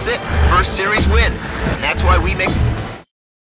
That's it. First series win. And that's why we make...